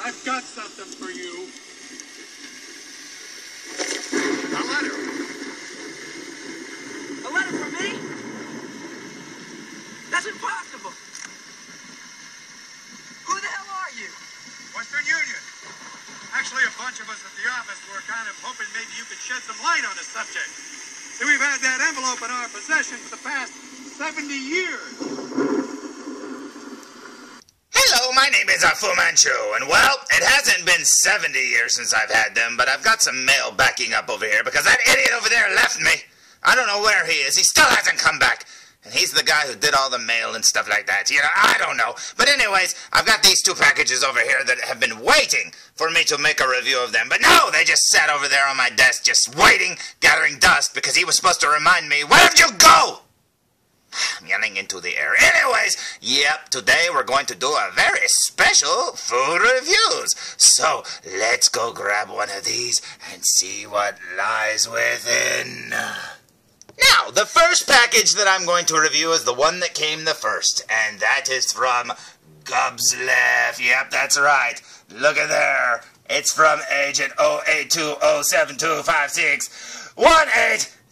I've got something for you. A letter. A letter for me? That's impossible. Who the hell are you? Western Union. Actually, a bunch of us at the office were kind of hoping maybe you could shed some light on the subject. See, we've had that envelope in our possession for the past 70 years. Hello, uh, Fu Manchu, and well, it hasn't been 70 years since I've had them, but I've got some mail backing up over here because that idiot over there left me. I don't know where he is. He still hasn't come back. And he's the guy who did all the mail and stuff like that. You know, I don't know. But anyways, I've got these two packages over here that have been waiting for me to make a review of them. But no, they just sat over there on my desk just waiting, gathering dust because he was supposed to remind me, where did you go? I'm yelling into the air. Anyways, yep, today we're going to do a very special Fu Reviews. So let's go grab one of these and see what lies within. Now, the first package that I'm going to review is the one that came the first, and that is from Gubzlef. Yep, that's right. Look at there. It's from Agent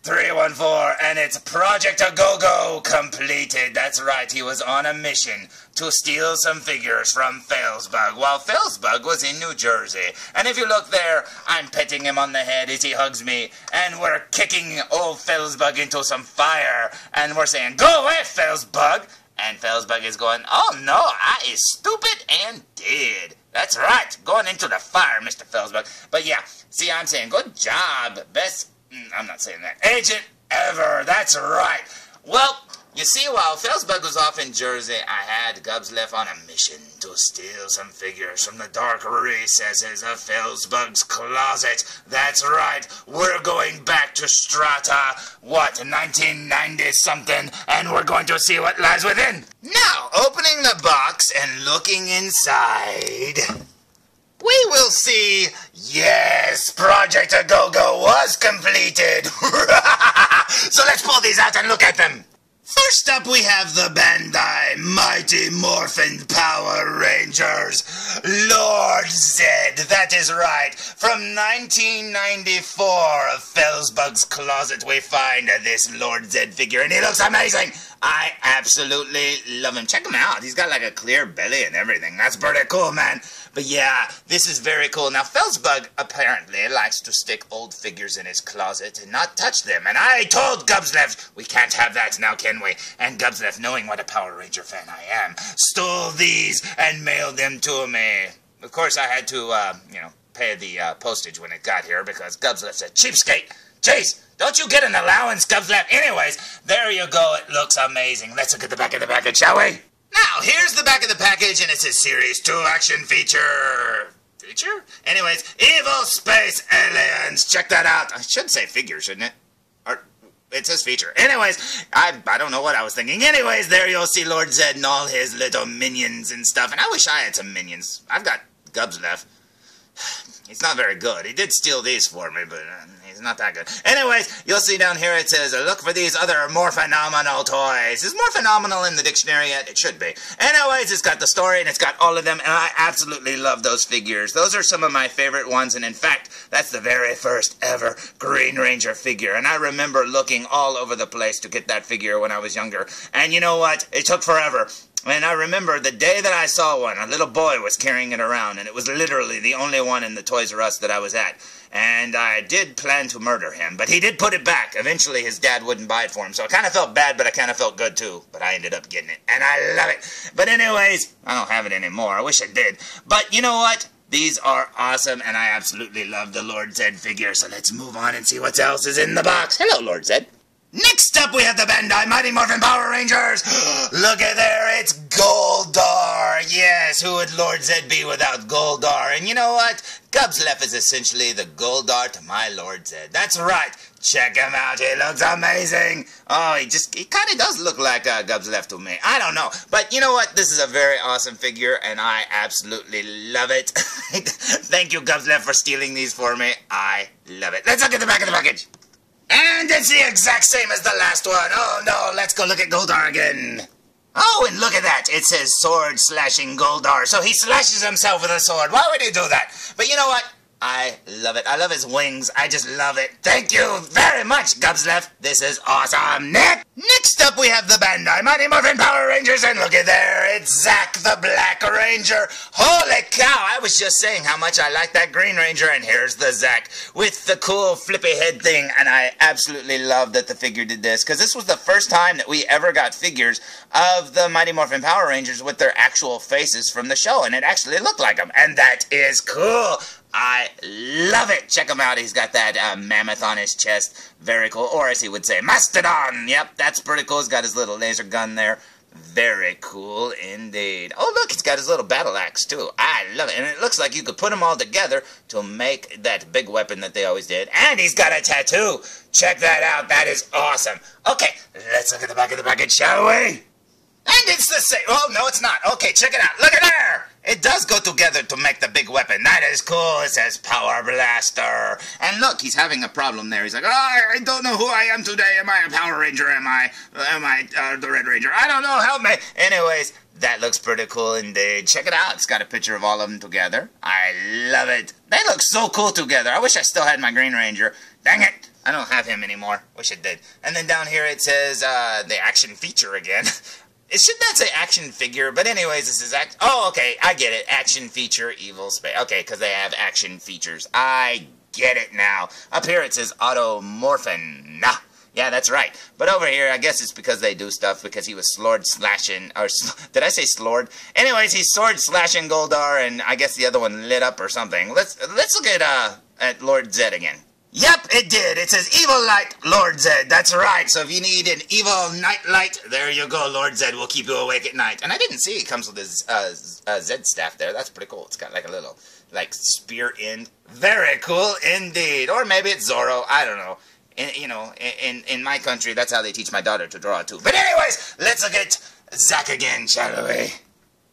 0820725618314, and it's Project A Go Go completed. That's right, he was on a mission to steal some figures from Felzbug while Felzbug was in New Jersey. And if you look there, I'm petting him on the head as he hugs me, and we're kicking old Felzbug into some fire, and we're saying, Go away, Felzbug! And Felzbug is going, Oh no, I is stupid and dead. That's right, going into the fire, Mr. Felzbug. But yeah, see, I'm saying, good job, best, Mm, I'm not saying that, agent ever, that's right. Well, you see, while Felzbug was off in Jersey, I had Gubzlef on a mission to steal some figures from the dark recesses of Felzbug's closet. That's right, we're going back to Strata, what, 1990 something, and we're going to see what lies within. Now, opening the box and looking inside. We will see, yes, Project A Completed. so let's pull these out and look at them. First up, we have the Bandai Mighty Morphin Power Rangers. Lord Zedd, that is right. From 1994 of Felzbug's closet, we find this Lord Zedd figure, and he looks amazing. I absolutely love him. Check him out. He's got like a clear belly and everything. That's pretty cool, man. But yeah, this is very cool. Now, Felzbug apparently likes to stick old figures in his closet and not touch them. And I told Gubzlef we can't have that now, can we? And Gubzlef, knowing what a Power Ranger fan I am, stole these and mailed them to me. Of course, I had to, uh, you know, pay the uh, postage when it got here because Gubzlef's a cheapskate. Chase, don't you get an allowance, Gubzlef? Anyways, there you go. It looks amazing. Let's look at the back of the package, shall we? Now, here's the back of the package, and it says Series 2 action feature. Feature? Anyways, Evil Space Aliens. Check that out. I should say figure, shouldn't it? Or, it says feature. Anyways, I, I don't know what I was thinking. Anyways, there you'll see Lord Zedd and all his little minions and stuff. And I wish I had some minions. I've got Gubzlef. He's not very good. He did steal these for me, but uh, not that good. Anyways, you'll see down here it says, look for these other more phenomenal toys. Is more phenomenal in the dictionary yet? It should be. Anyways, it's got the story and it's got all of them, and I absolutely love those figures. Those are some of my favorite ones, and in fact, that's the very first ever Green Ranger figure. And I remember looking all over the place to get that figure when I was younger. And you know what? It took forever. And I remember the day that I saw one, a little boy was carrying it around, and it was literally the only one in the Toys R Us that I was at. And I did plan to murder him, but he did put it back. Eventually, his dad wouldn't buy it for him, so I kind of felt bad, but I kind of felt good too. But I ended up getting it, and I love it. But anyways, I don't have it anymore. I wish I did. But you know what? These are awesome, and I absolutely love the Lord Zedd figure. So let's move on and see what else is in the box. Hello, Lord Zedd. Next up, we have the Bandai Mighty Morphin Power Rangers. Look at there, it's Goldar. Yes, who would Lord Zedd be without Goldar? And you know what? Gubzlef is essentially the Goldar to my Lord Zedd. That's right. Check him out. He looks amazing. Oh, he just, he kind of does look like uh, Gubzlef to me. I don't know. But you know what? This is a very awesome figure, and I absolutely love it. Thank you, Gubzlef, for stealing these for me. I love it. Let's look at the back of the package. And it's the exact same as the last one. Oh no, let's go look at Goldar again. Oh, and look at that. It says sword slashing Goldar. So he slashes himself with a sword. Why would he do that? But you know what? I love it. I love his wings. I just love it. Thank you very much, Gubzlef. This is awesome. Next, next up we have the Bandai Mighty Morphin Power Rangers, and look at there, it's Zack the Black Ranger. Holy cow! I was just saying how much I like that Green Ranger, and here's the Zack with the cool flippy head thing, and I absolutely love that the figure did this because this was the first time that we ever got figures of the Mighty Morphin Power Rangers with their actual faces from the show, and it actually looked like them, and that is cool. I love it. Check him out. He's got that uh, mammoth on his chest. Very cool. Or as he would say, Mastodon. Yep, that's pretty cool. He's got his little laser gun there. Very cool indeed. Oh, look, he's got his little battle axe, too. I love it. And it looks like you could put them all together to make that big weapon that they always did. And he's got a tattoo. Check that out. That is awesome. Okay, let's look at the back of the package, shall we? And it's the same. Oh, no, it's not. Okay, check it out. Look at there. It does go together to make the big weapon. That is cool. It says Power Blaster. And look, he's having a problem there. He's like, oh, I don't know who I am today. Am I a Power Ranger? Am I, am I uh, the Red Ranger? I don't know. Help me. Anyways, that looks pretty cool indeed. Check it out. It's got a picture of all of them together. I love it. They look so cool together. I wish I still had my Green Ranger. Dang it. I don't have him anymore. Wish it did. And then down here it says uh, the action feature again. It should not say action figure, but anyways, this is act. Oh, okay, I get it. Action feature, evil space. Okay, because they have action features. I get it now. Up here it says automorphin. Nah. Yeah, that's right. But over here, I guess it's because they do stuff because he was sword slashing, or sl did I say sword? Anyways, he's sword slashing Goldar, and I guess the other one lit up or something. Let's let's look at uh at Lord Zedd again. Yep, it did. It says Evil Light, Lord Zedd. That's right. So if you need an evil night light, there you go. Lord Zedd will keep you awake at night. And I didn't see it comes with his uh, uh, Zed staff there. That's pretty cool. It's got like a little like spear end. Very cool indeed. Or maybe it's Zorro. I don't know. In, you know, in in my country, that's how they teach my daughter to draw too. But anyways, let's look at Zack again, shall we?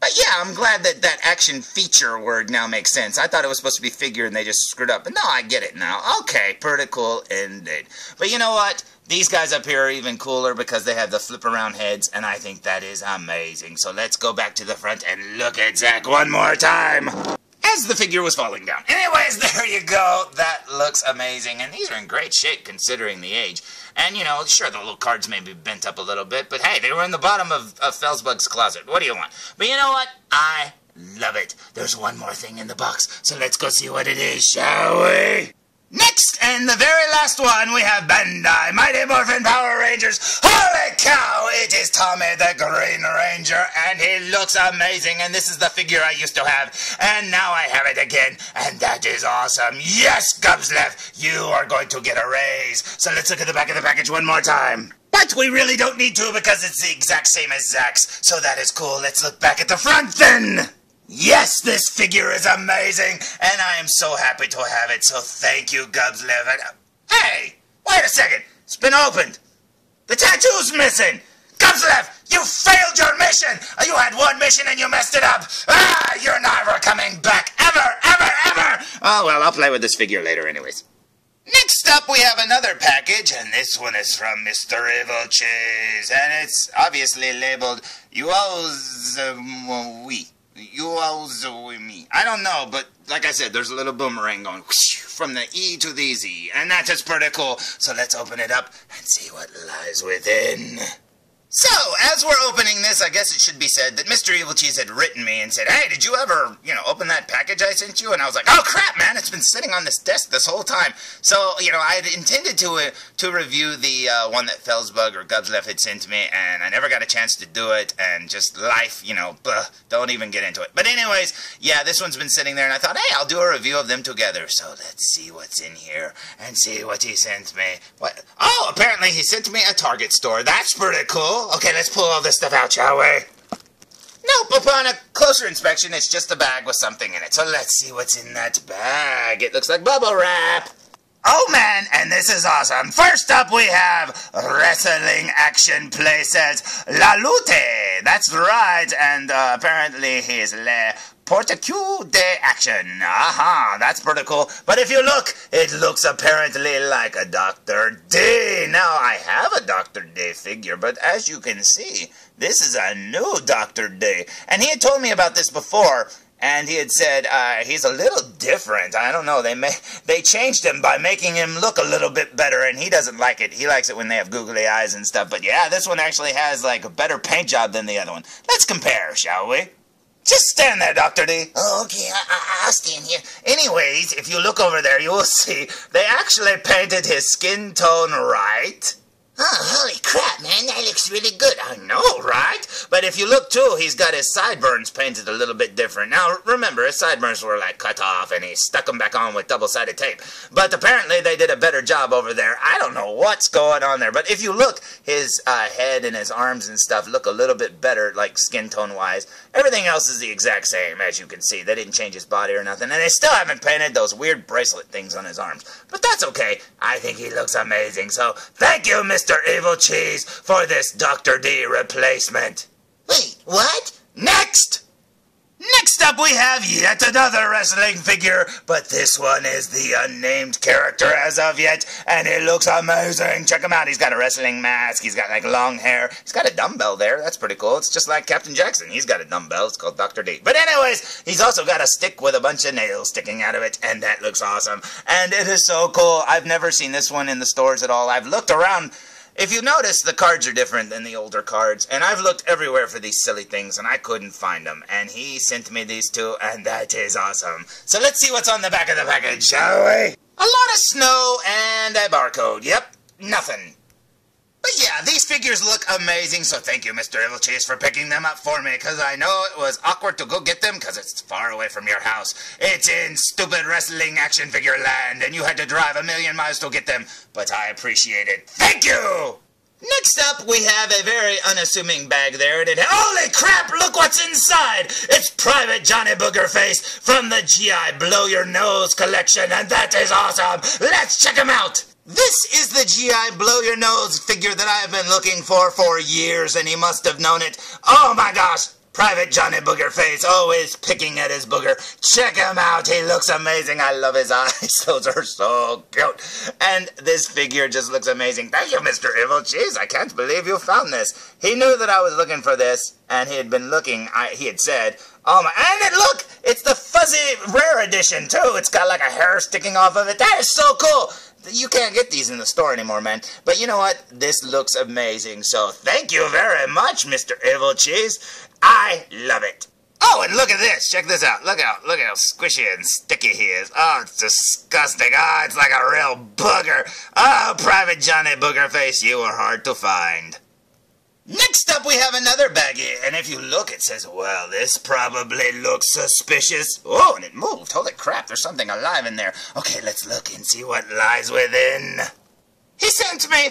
But yeah, I'm glad that that action feature word now makes sense. I thought it was supposed to be figure and they just screwed up. But no, I get it now. Okay, pretty cool indeed. But you know what? These guys up here are even cooler because they have the flip around heads, and I think that is amazing. So let's go back to the front and look at Zack one more time as the figure was falling down. Anyways, there you go. That looks amazing. And these are in great shape considering the age. And, you know, sure, the little cards may be bent up a little bit, but hey, they were in the bottom of, of Felzbug's closet. What do you want? But you know what? I love it. There's one more thing in the box, so let's go see what it is, shall we? Next, and the very last one, we have Bandai Mighty Morphin Power Rangers. Holy cow, it is Tommy the Green Ranger, and he looks amazing, and this is the figure I used to have, and now I have it again, and that is awesome. Yes, Gubzlef, you are going to get a raise. So let's look at the back of the package one more time. But we really don't need to because it's the exact same as Zack's, so that is cool. Let's look back at the front then. Yes, this figure is amazing, and I am so happy to have it, so thank you, Gubzlef. And, hey, wait a second. It's been opened. The tattoo's missing. Gubzlef, you failed your mission. You had one mission and you messed it up. Ah, you're never coming back. Ever, ever, ever. Oh, well, I'll play with this figure later anyways. Next up, we have another package, and this one is from Mr. Evil Cheese, and it's obviously labeled You with me. I don't know, but like I said, there's a little boomerang going whoosh, from the E to the Z, and that's just pretty cool. So let's open it up and see what lies within. So, as we're opening this, I guess it should be said that Mr. Evil Cheese had written me and said, Hey, did you ever, you know, open that package I sent you? And I was like, Oh, crap, man, it's been sitting on this desk this whole time. So, you know, I had intended to uh, to review the uh, one that Felzbug or Gubzlef had sent me, and I never got a chance to do it, and just life, you know, bleh, don't even get into it. But anyways, yeah, this one's been sitting there, and I thought, hey, I'll do a review of them together. So let's see what's in here and see what he sent me. What? Oh, apparently he sent me a Target store. That's pretty cool. Okay, let's pull all this stuff out, shall we? Nope, upon a closer inspection, it's just a bag with something in it. So let's see what's in that bag. It looks like bubble wrap. Oh man, and this is awesome. First up, we have Wrestling Action Play La Lute. That's right, and uh, apparently he's Le Portecue de Action. Aha, that's pretty cool. But if you look, it looks apparently like a Dr. D. Now, I have a Dr. D figure, but as you can see, this is a new Dr. D. And he had told me about this before, and he had said uh, he's a little different. I don't know. They may, they changed him by making him look a little bit better, and he doesn't like it. He likes it when they have googly eyes and stuff. But yeah, this one actually has like a better paint job than the other one. Let's compare, shall we? Just stand there, Dr. D. Oh, okay, I, I, I'll stand here. Anyways, if you look over there, you will see they actually painted his skin tone right. Oh, holy crap, man, that looks really good. I know, right? But if you look too, he's got his sideburns painted a little bit different. Now, remember, his sideburns were like cut off and he stuck them back on with double sided tape. But apparently, they did a better job over there. I don't know what's going on there. But if you look, his uh, head and his arms and stuff look a little bit better, like skin tone wise. Everything else is the exact same, as you can see. They didn't change his body or nothing. And they still haven't painted those weird bracelet things on his arms. But that's okay. I think he looks amazing. So, thank you, Mr. Mr. Evil Cheese for this Dr. D replacement. Wait, what? Next! Next up, we have yet another wrestling figure, but this one is the unnamed character as of yet, and it looks amazing. Check him out. He's got a wrestling mask. He's got like long hair. He's got a dumbbell there. That's pretty cool. It's just like Captain Jackson. He's got a dumbbell. It's called Dr. D. But anyways, he's also got a stick with a bunch of nails sticking out of it, and that looks awesome. And it is so cool. I've never seen this one in the stores at all. I've looked around if you notice, the cards are different than the older cards, and I've looked everywhere for these silly things, and I couldn't find them. And he sent me these two, and that is awesome. So let's see what's on the back of the package, shall we? A lot of snow and a barcode. Yep, nothing. But yeah, these figures look amazing, so thank you, Mr. Evil Cheese, for picking them up for me, because I know it was awkward to go get them, because it's far away from your house. It's in stupid wrestling action figure land, and you had to drive a million miles to get them, but I appreciate it. Thank you! Next up, we have a very unassuming bag there. And it, holy crap, look what's inside! It's Private Johnny Boogerface from the GI Blow Your Nose collection, and that is awesome! Let's check him out! This is the GI Blow Your Nose figure that I have been looking for for years, and he must have known it. Oh my gosh! Private Johnny Boogerface, always picking at his booger. Check him out, he looks amazing. I love his eyes, those are so cute. And this figure just looks amazing. Thank you, Mr. Evil Cheese, I can't believe you found this. He knew that I was looking for this, and he had been looking, I, he had said, Oh my, and it, look, it's the fuzzy rare edition too. It's got like a hair sticking off of it. That is so cool. You can't get these in the store anymore, man. But you know what? This looks amazing. So thank you very much, Mr. Evil Cheese. I love it. Oh, and look at this. Check this out. Look out. Look how squishy and sticky he is. Oh, it's disgusting. Oh, it's like a real booger. Oh, Private Johnny Boogerface, you are hard to find. Next up, we have another baggie, and if you look, it says, well, this probably looks suspicious. Oh, and it moved. Holy crap, there's something alive in there. Okay, let's look and see what lies within. He sent me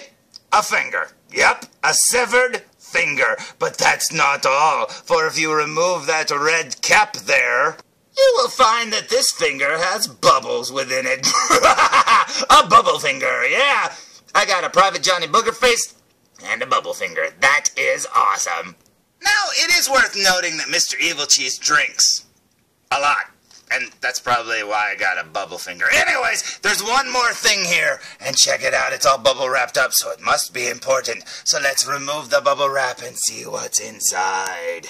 a finger. Yep, a severed finger. But that's not all, for if you remove that red cap there, you will find that this finger has bubbles within it. a bubble finger, yeah. I got a private Johnny Boogerface and a bubble finger. That is awesome. Now, it is worth noting that Mr. Evil Cheese drinks a lot. And that's probably why I got a bubble finger. Anyways, there's one more thing here. And check it out, it's all bubble wrapped up, so it must be important. So let's remove the bubble wrap and see what's inside.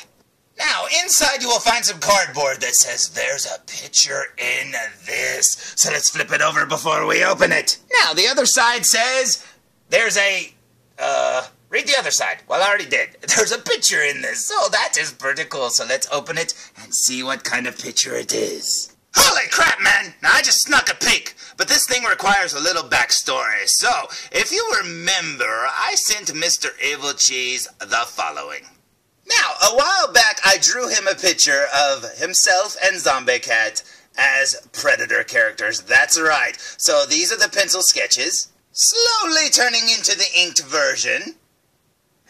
Now, inside you will find some cardboard that says there's a picture in this. So let's flip it over before we open it. Now, the other side says there's a uh, read the other side. Well, I already did. There's a picture in this, so that is pretty cool. So let's open it and see what kind of picture it is. Holy crap, man! Now, I just snuck a peek, but this thing requires a little backstory. So, if you remember, I sent Mr. Evil Cheese the following. Now, a while back, I drew him a picture of himself and Zombie Cat as Predator characters. That's right. So, these are the pencil sketches slowly turning into the inked version.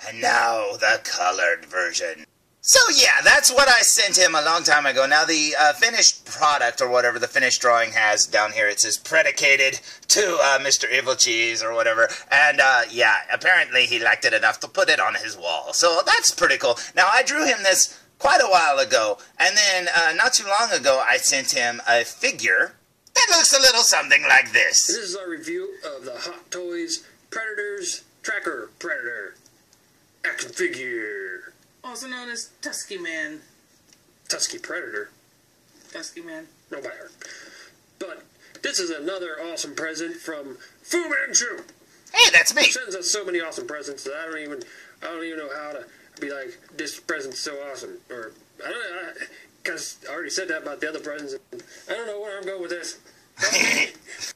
And now the colored version. So yeah, that's what I sent him a long time ago. Now the uh, finished product or whatever the finished drawing has down here, it says predicated to uh, Mr. Evil Cheese or whatever. And uh, yeah, apparently he liked it enough to put it on his wall. So that's pretty cool. Now I drew him this quite a while ago, and then uh, not too long ago I sent him a figure that looks a little something like this. This is our review of the Hot Toys Predators Tracker Predator action figure. Also known as Tusky Man. Tusky Predator. Tusky Man. No matter. But this is another awesome present from Fu Manchu. Hey, that's me. Sends us so many awesome presents that I don't even I don't even know how to be like this present's so awesome or I don't know because I, already said that about the other presents. I don't know where I'm going with this.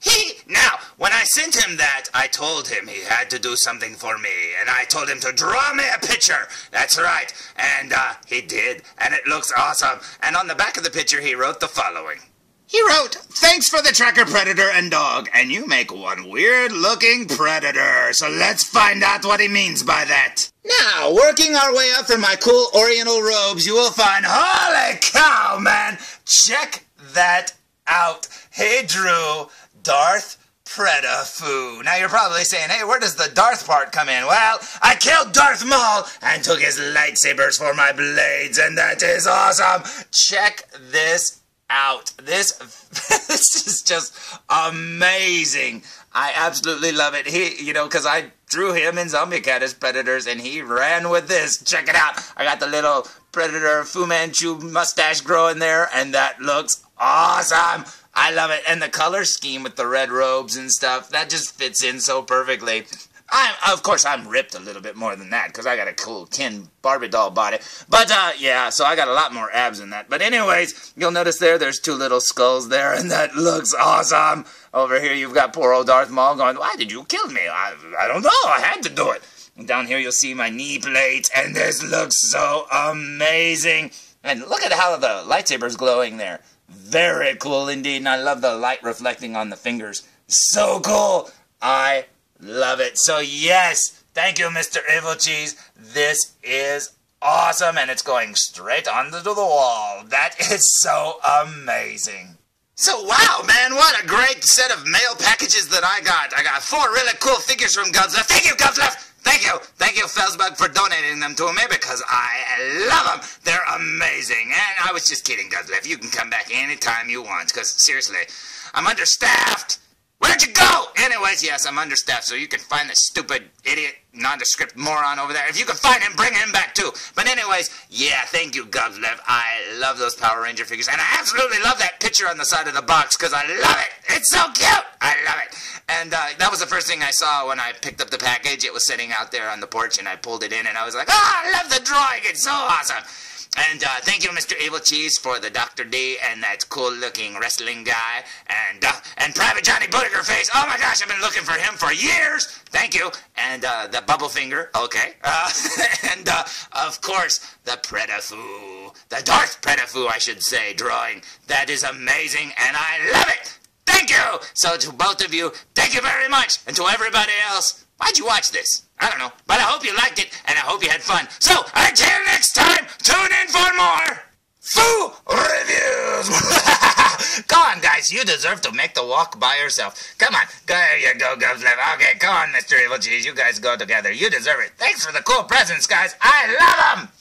He now when I sent him that, I told him he had to do something for me, and I told him to draw me a picture. That's right, and uh, he did, and it looks awesome. And on the back of the picture, he wrote the following. He wrote, Thanks for the tracker predator and dog, and you make one weird looking predator. So let's find out what he means by that. Now, working our way up from my cool oriental robes, you will find, holy cow, man! Check that out. He drew Darth Predafu. Now you're probably saying, hey, where does the Darth part come in? Well, I killed Darth Maul and took his lightsabers for my blades, and that is awesome. Check this out. This this is just amazing. I absolutely love it. He, you know, because I drew him in Zombie Cat as predators, and he ran with this. Check it out. I got the little predator Fu Manchu mustache growing there, and that looks awesome. I love it. And the color scheme with the red robes and stuff, that just fits in so perfectly. I'm, of course, I'm ripped a little bit more than that because I got a cool tin Barbie doll body. But, uh, yeah, so I got a lot more abs than that. But anyways, you'll notice there, there's two little skulls there, and that looks awesome. Over here, you've got poor old Darth Maul going, why did you kill me? I, I don't know, I had to do it. And down here, you'll see my knee plate, and this looks so amazing. And look at how the lightsaber's glowing there. Very cool indeed, and I love the light reflecting on the fingers. So cool! I love it. So yes, thank you, Mr. Evil Cheese. This is awesome, and it's going straight onto the wall. That is so amazing. So wow, man, what a great set of mail packages that I got. I got four really cool figures from Gubzlef. Thank you, Gubzlef! Thank you. Thank you, Felzbug, for donating them to me because I love them. They're amazing. And I was just kidding, Gubzlef. You can come back anytime you want because, seriously, I'm understaffed. Where'd you go? Anyways, yes, I'm understaffed, so you can find this stupid idiot nondescript moron over there. If you can find him, bring him back too. But anyways, yeah, thank you, Gubzlef. I love those Power Ranger figures, and I absolutely love that picture on the side of the box because I love it. It's so cute. I love it. And uh, that was the first thing I saw when I picked up the package. It was sitting out there on the porch, and I pulled it in, and I was like, ah, oh, I love the drawing. It's so awesome. And uh, thank you, Mr. Evil Cheese, for the Dr. D and that cool-looking wrestling guy. And uh, and Private Johnny Boogerface. Oh, my gosh, I've been looking for him for years. Thank you. And uh, the Bubble Finger. Okay. Uh, and, uh, of course, the Predafu. The Darth Predafu, I should say, drawing. That is amazing, and I love it. Thank you. So to both of you, thank you very much. And to everybody else, why'd you watch this? I don't know, but I hope you liked it, and I hope you had fun. So, until next time, tune in for more Fu Reviews! come on, guys, you deserve to make the walk by yourself. Come on, there you go, Gubzlef. Okay, come on, Mr. Evil Cheese, you guys go together. You deserve it. Thanks for the cool presents, guys. I love them!